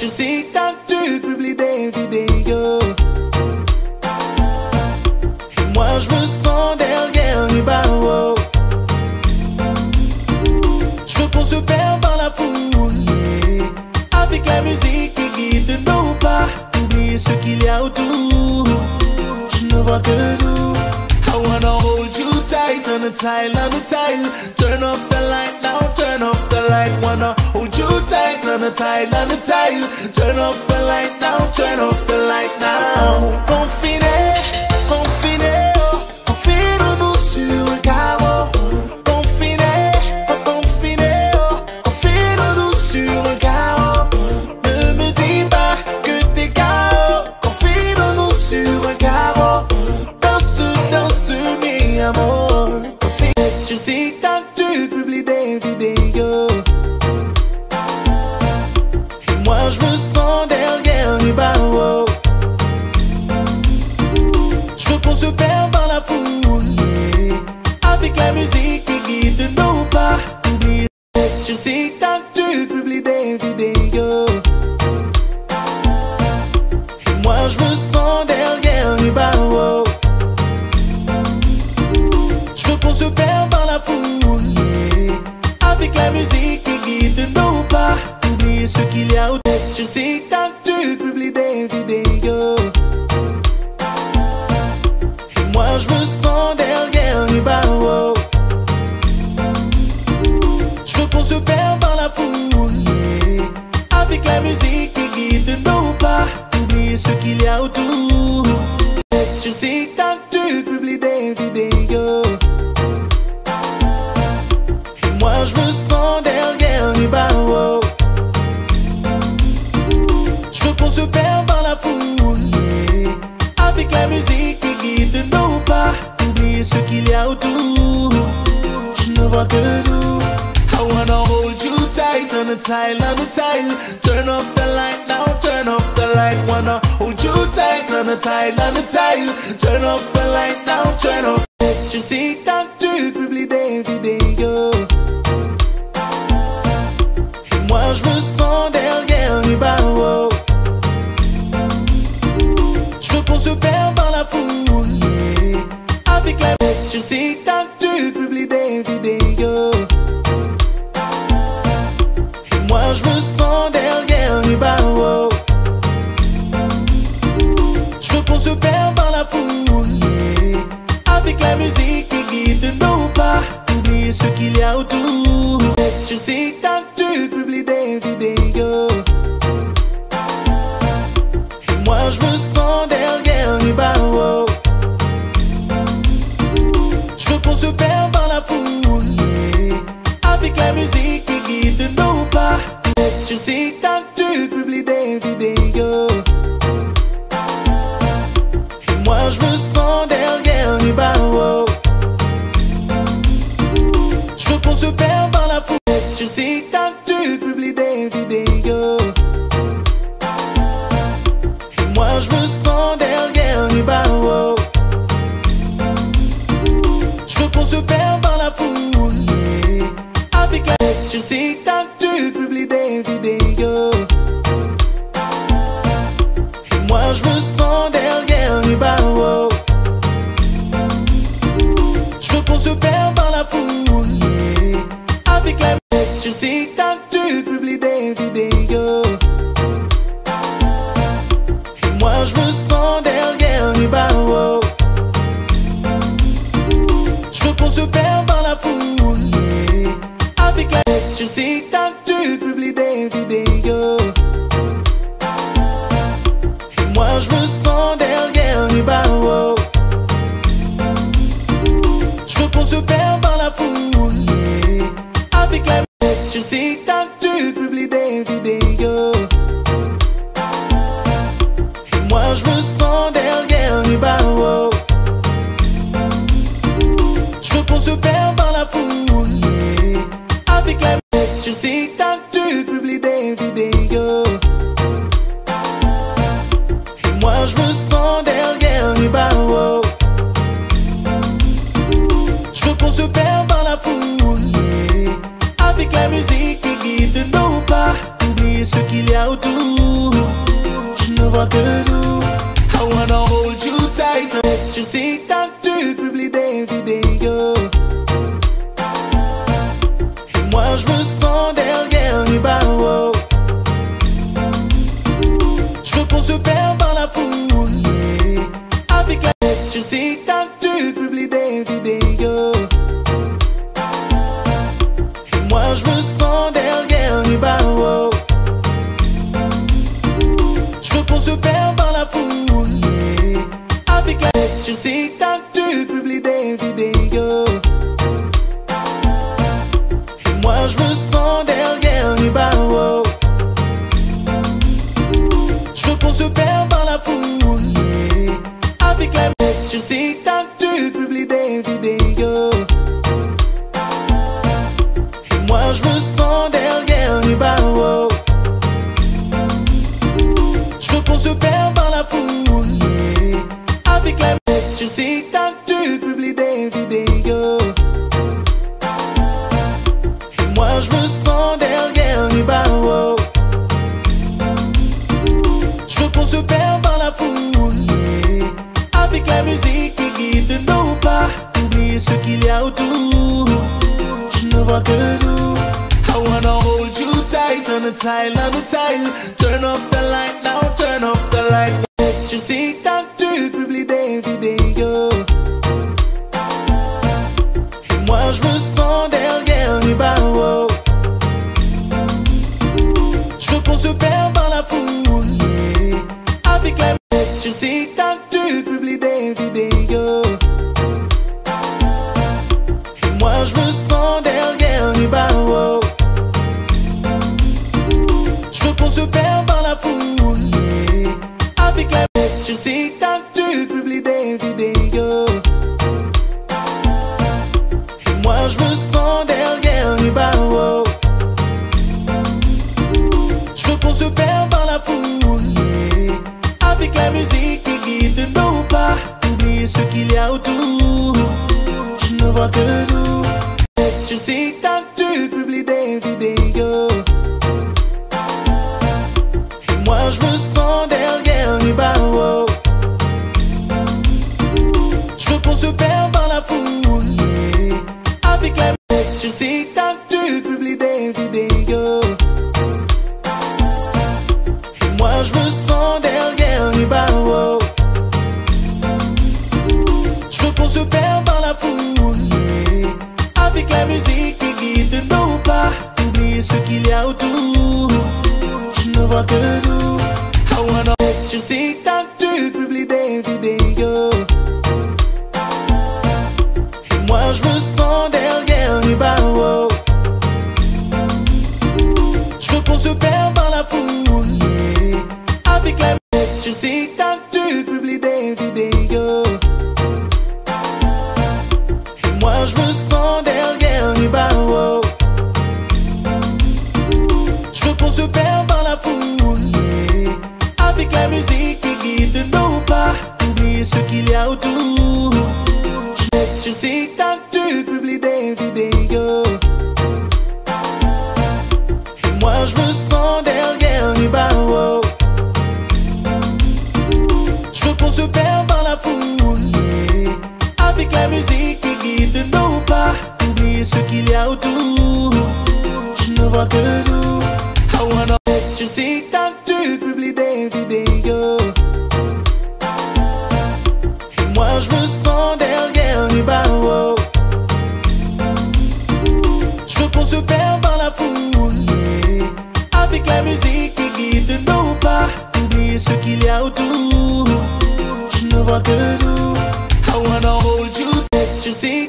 Sur TikTok, tu publies des vidéos. Et moi, je me sens derrière les barreaux. Je veux qu'on se perd dans la foule. Avec la musique qui guide nos pas. Oublier ce qu'il y a autour. Je ne vois que nous. On the tile, on the tile. Turn off the light now, turn off the light. Wanna hold you tight on the tile, on the tile. Turn off the light now, turn off the light now. Confiné, sur TikTok, tu publies des vidéos. Et moi, je me sens derrière les barreaux. Je veux qu'on se perd dans la foule. Avec la musique qui guide nos pas. Oublier ce qu'il y a autour. Sur TikTok, autour. Sur TikTok, tu publies des vidéos. Et moi, je me sens derrière les barreaux. Je veux qu'on se perd dans la foule. Avec la musique qui guide nos pas. Oublier ce qu'il y a autour. Je ne vois que nous. The tile, on the tile. Turn off the light now, turn off the light. Wanna hold you tight on the tile, on the tile. Turn off the light now, turn off. Sur TikTok, tu Autour. Sur TikTok, tu publies des vidéos. Et moi, je me sens derrière les barreaux. Je veux qu'on se perd dans la foule. Avec la musique qui guide nos pas. Sur TikTok, TikTok, tu publies des vidéos. Et moi, je me sens derrière les barreaux. Je veux qu'on se perd dans la foule. Avec la sur TikTok, je me sens derrière les barreaux. Je veux qu'on se perd dans la foule. Avec la musique qui guide nos pas. Oublier ce qu'il y a autour. vois que nous. I wanna hold you tight. Sur TikTok, tu publies des vidéos. Se perd dans la foule. Avec la sur TikTok, tu publies des vidéos. Et moi, je me sens derrière les barreaux. Je veux qu'on se perd dans la foule. Avec la musique qui guide nos pas. Oublier ce qu'il y a autour. Je ne vois que nous. I wanna on the tile, on the tile. Turn off the light now, turn off the light. Tu publies des vidéos. Et moi, je me sens derrière les barreaux. Je veux qu'on se Que nous. Sur TikTok, tu publies des vidéos. Et moi, je me sens derrière les barreaux. Je veux qu'on se perd dans la foule. Avec la sur TikTok, tu publies des vidéos. Et moi, je me sens derrière les barreaux. Je veux qu'on se perd Ce qu'il y a autour. Je ne vois que nous. I wanna sur TikTok, tu publies des vidéos. Et moi, je me sens derrière les barreaux. Je veux qu'on se perd y autour. Sur TikTok, tu publies des vidéos. Et moi, je me sens derrière les barreaux. Je veux qu'on se perd dans la foule. Avec la musique qui guide nos pas. Oublier ce qu'il y a autour. Je ne vois que nous. I sur ne vois que nous. I wanna hold you tight. Sur TikTok,